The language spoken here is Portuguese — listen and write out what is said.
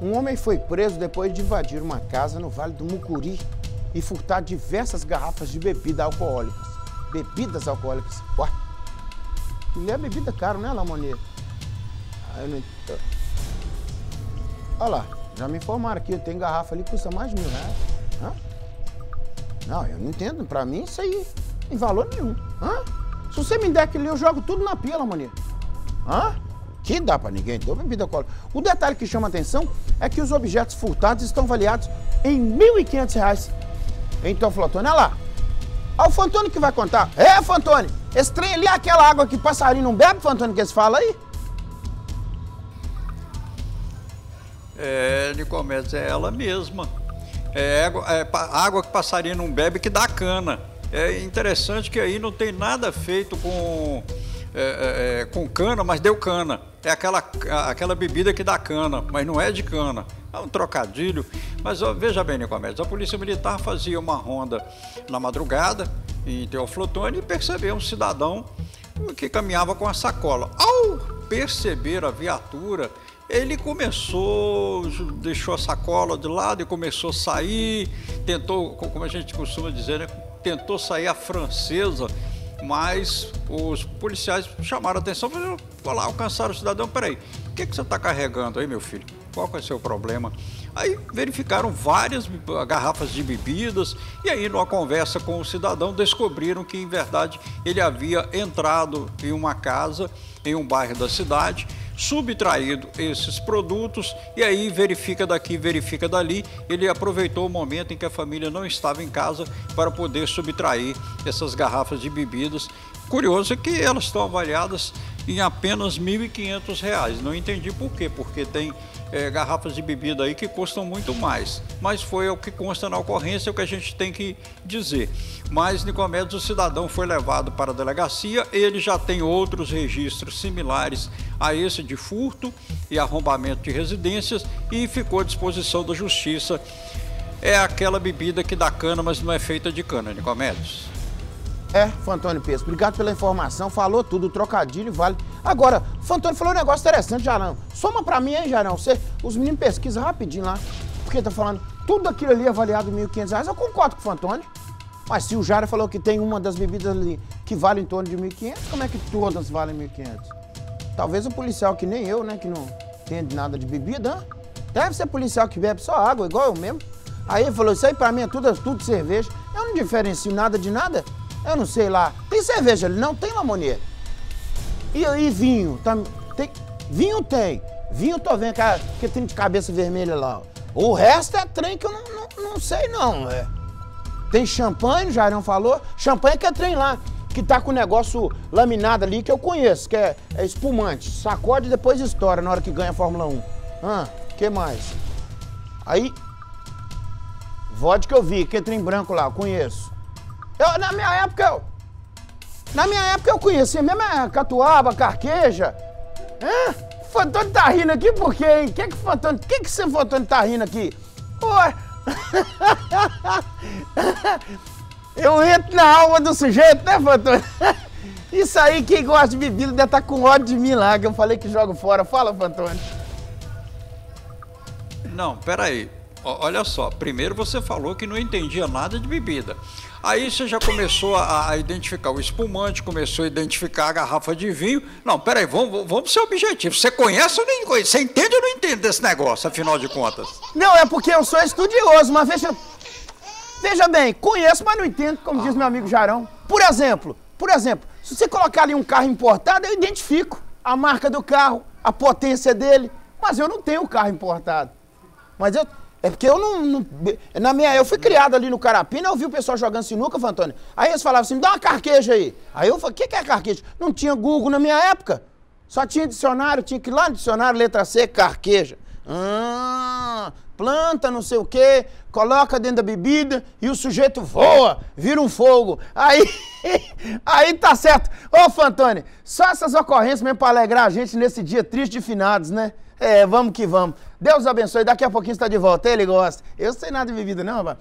Um homem foi preso depois de invadir uma casa no Vale do Mucuri e furtar diversas garrafas de bebida alcoólicas. Bebidas alcoólicas. Ué, e é bebida cara, né, Lamonia? Ah, não... Olha lá, já me informaram aqui, tem garrafa ali que custa mais de mil reais. Hã? Não, eu não entendo. Pra mim, isso aí tem valor nenhum. Hã? Se você me der aquilo eu jogo tudo na pila, Lamonia. Hã? Que dá pra ninguém, dou bebida alcoólica. O detalhe que chama atenção é que os objetos furtados estão avaliados em R$ 1.500. Então, Flotone, olha lá. Olha o Fantônio que vai contar. É, Fantônio, esse trem ali é aquela água que passarinho não bebe, Fantônio, que eles falam aí? É, Nicomedes, é ela mesma. É água, é água que passarinho não bebe que dá cana. É interessante que aí não tem nada feito com, é, é, é, com cana, mas deu cana. É aquela, aquela bebida que dá cana, mas não é de cana. É um trocadilho. Mas ó, veja bem, Nicomedes, a Polícia Militar fazia uma ronda na madrugada em Teoflotone e percebeu um cidadão que caminhava com a sacola. Ao perceber a viatura, ele começou, deixou a sacola de lado e começou a sair, tentou, como a gente costuma dizer, né, tentou sair a francesa, mas os policiais chamaram a atenção, falaram, alcançaram o cidadão, peraí, o que, que você está carregando aí, meu filho? Qual é o seu problema? Aí verificaram várias garrafas de bebidas e aí, numa conversa com o cidadão, descobriram que, em verdade, ele havia entrado em uma casa, em um bairro da cidade, subtraído esses produtos e aí verifica daqui, verifica dali. Ele aproveitou o momento em que a família não estava em casa para poder subtrair essas garrafas de bebidas. Curioso é que elas estão avaliadas em apenas R$ 1.500. Não entendi por quê, porque tem é, garrafas de bebida aí que custam muito mais. Mas foi o que consta na ocorrência, é o que a gente tem que dizer. Mas Nicomedes, o cidadão foi levado para a delegacia, ele já tem outros registros similares a esse de furto e arrombamento de residências e ficou à disposição da justiça. É aquela bebida que dá cana, mas não é feita de cana, Nicomedes. É, Fantônio Pesco, obrigado pela informação, falou tudo, trocadilho vale. Agora, Fantônio falou um negócio interessante, Jarão. Soma pra mim, hein, Jarão? Você, os meninos pesquisam rapidinho lá, porque tá falando tudo aquilo ali avaliado em R$ 1.500. Eu concordo com o Fantônio. Mas se o Jara falou que tem uma das bebidas ali que vale em torno de 1.500, como é que todas valem 1.500? Talvez o policial que nem eu, né, que não entende nada de bebida, hein? deve ser policial que bebe só água, igual eu mesmo. Aí ele falou, isso aí pra mim é tudo, tudo cerveja. Eu não diferencio nada de nada. Eu não sei lá. Tem cerveja ali? Não, tem Lamonier. E, e vinho? Tá, tem, vinho tem. Vinho tô vendo que, que tem de cabeça vermelha lá. O resto é trem que eu não, não, não sei não. É. Tem champanhe, o Jairão falou. Champanhe que é trem lá. Que tá com negócio laminado ali que eu conheço, que é, é espumante. Sacode e depois estoura na hora que ganha a Fórmula 1. Ah, que mais? Aí, vodka eu vi, que é trem branco lá, eu conheço. Eu, na minha época, eu, na minha época eu conhecia mesmo é catuaba, carqueja. Hã? O Fantônio tá rindo aqui por quê, hein? Que que Fantônio, que que esse Fantônio tá rindo aqui? Ué. Eu entro na alma do sujeito, né, Fantônio? Isso aí, quem gosta de bebida deve estar tá com ódio de mim lá, que eu falei que jogo fora. Fala, Fantônio. Não, peraí. Olha só, primeiro você falou que não entendia nada de bebida. Aí você já começou a, a, identificar o espumante, começou a identificar a garrafa de vinho. Não, peraí, vamos, vamos ser objetivos. Você conhece ou nem conhece? Você entende ou não entende desse negócio, afinal de contas? Não, é porque eu sou estudioso, mas veja. Veja bem, conheço, mas não entendo, como ah. diz meu amigo Jarão. Por exemplo, por exemplo, se você colocar ali um carro importado, eu identifico a marca do carro, a potência dele. Mas eu não tenho carro importado. Mas eu, é porque eu não, não, Na minha. Eu fui criado ali no Carapina, eu vi o pessoal jogando sinuca, Fantônio. Aí eles falavam assim: me dá uma carqueja aí. Aí eu falei: o que, que é carqueja? Não tinha Google na minha época. Só tinha dicionário, tinha que ir lá no dicionário, letra C, carqueja. Ah, planta, não sei o quê, coloca dentro da bebida e o sujeito voa, vira um fogo. Aí, aí tá certo. Ô, Fantônio, só essas ocorrências mesmo para alegrar a gente nesse dia triste de finados, né? É, vamos que vamos. Deus abençoe. Daqui a pouquinho está de volta. Ele gosta. Eu sei nada de bebida, não, rapaz.